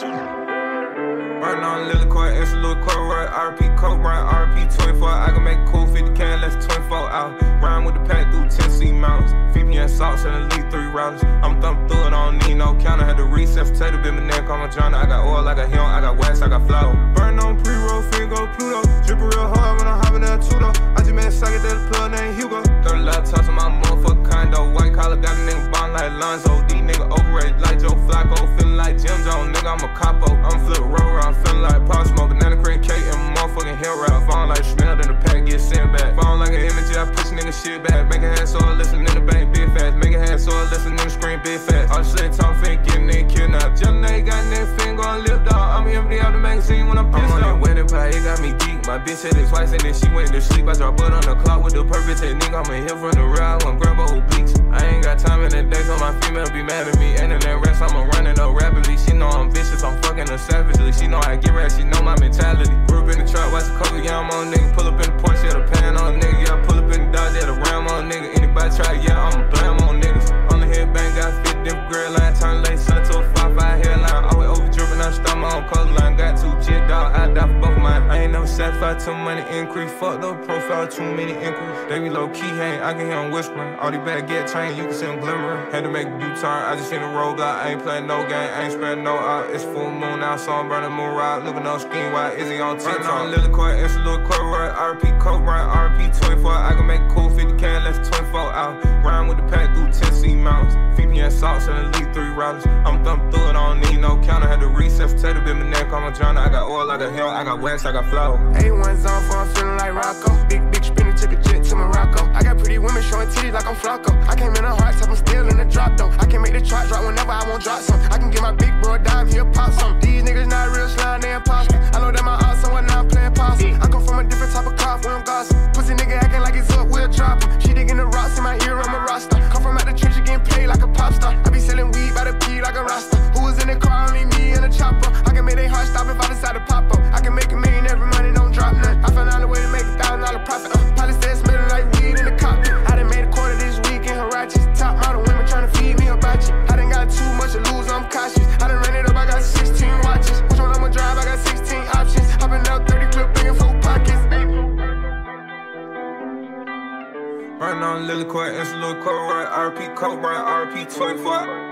Burn on Lily Court, extra little court, right? RP Coke, right? RP 24. I can make cool 50 can, less 24 out. Rhyme with the pack through Tennessee mountains. VPN salts and elite three rounds. I'm thumping through it, I don't need no counter. Had to recess, potato, bit my neck on my joint. I got oil, I got him, I got wax, I got flour. Burn on pre roll, finger Pluto. Drip real hard when I'm hopping that Tudo. I just made a socket that plug named Hugo. 30 laptops in my shit back. Make a so I listen in the bank, big fast. Make a so I listen in the screen, big fast. All shit talk fake, getting nigga kidnapped. Young nigga got nigga finger on lip dog. I'm empty out the magazine when I'm pissed I'm on that wedding pie, it got me geek. My bitch said it twice and then she went to sleep. I drop butt on the clock with the perfect technique. I'm in here from the ride, I'm grab obliques. I ain't got time in the day, so my female be mad at me. And in that rest, I'm a running up rapidly. She know I'm vicious, I'm fucking her savagely. She know I get rap, she know my mentality. Group in the trap, watch the couple, yeah, I'm on nigga. Pull up in the Porsche, yeah, the pan on nigga. Yeah, pull Dodge, yeah, the Ram on nigga. Anybody try, yeah, I'm a till money increase. Fuck the profile, too many inquiries. They be low key, hang, I can hear them whispering. All these bad get trained, you can see them glimmering. Had to make a U-turn, I just seen a roadblock. I ain't playing no game, I ain't spending no out. It's full moon now, so I'm burning moon ride. Looking on screen, why is he on TikTok? on Lily Court, extra little court, right? RP Coke, right? RP 24. I can make cool 50 can, less 24 out. Rhyme with the pack through Tennessee mountains. VPN salts and elite three routers. I'm thumping through it, I don't need no counter. Had to recess, potato, bit my neck on my joint. I got oil, I got hell, I got wax, I got flow. A1's on for I'm feeling like Rocco. Big, big spinner, took a jet to Morocco. I got pretty women showing titties like I'm Flocko. I came in a heart top, I'm still in the drop though. I can make the chart drop whenever I want drop some. I can get my big bro a dime, he'll pop some. These niggas not real slime, they imposter. I know that my odds now I'm playing possum. I come from a different type of cloth, we don't gossip. Pussy nigga acting like Lily Court, extra little court, right? RP right? RP 24.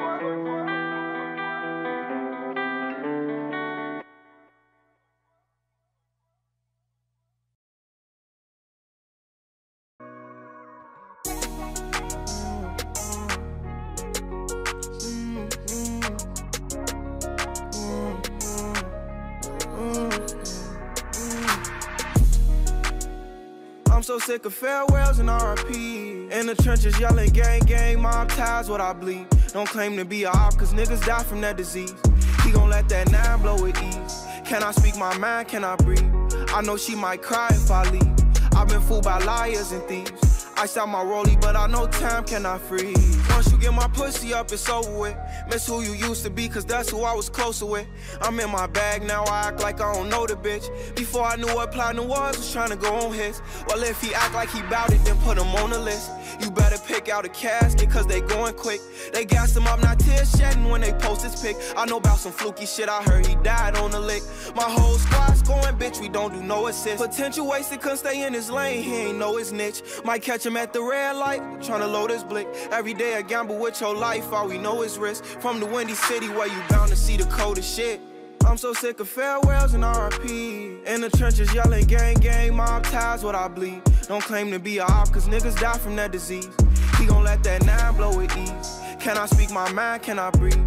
I'm so sick of farewells and RP. In the trenches yelling gang gang, mob ties what I bleed. Don't claim to be a op, cause niggas die from that disease. He gon' let that nine blow with ease. Can I speak my mind? Can I breathe? I know she might cry if I leave. I've been fooled by liars and thieves. I out my rollie, but I know time cannot freeze. Once you get my pussy up, it's over with. Miss who you used to be, cause that's who I was closer with. I'm in my bag now, I act like I don't know the bitch. Before I knew what platinum was, was trying to go on his. Well, if he act like he bout it, then put him on the list. You better pick out a casket, cause they going quick. They gas him up, not tears shedding when they post his pic. I know about some fluky shit, I heard he died on the lick. My whole squad's going, bitch, we don't do no assist. Potential wasted, couldn't stay in his lane, he ain't know his niche. Might catch him at the red light, tryna load his blick. Every day a gamble with your life, all we know is risk. From the windy city where you bound to see the coldest shit. I'm so sick of farewells and RP. In the trenches yelling gang gang, mob ties what I bleed. Don't claim to be a op, cause niggas die from that disease. He gon' let that nine blow with ease. Can I speak my mind? Can I breathe?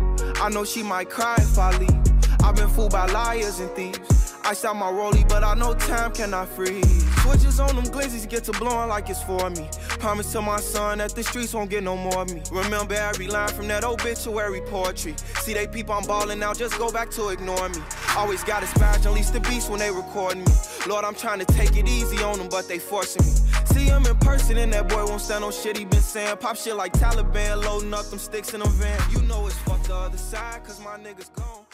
I know she might cry if I leave. I've been fooled by liars and thieves. I out my rollie, but I know time cannot freeze. Switches on them glizzies get to blowing like it's for me. Promise to my son that the streets won't get no more of me. Remember every line from that obituary poetry. See they peep I'm balling now, just go back to ignore me. Always got a badge, unleash the beast when they record me. Lord, I'm trying to take it easy on them, but they forcing me. See him in person and that boy won't stand on shit he been saying. Pop shit like Taliban, loading up them sticks in a van. You know it's fucked the other side, cause my niggas gone.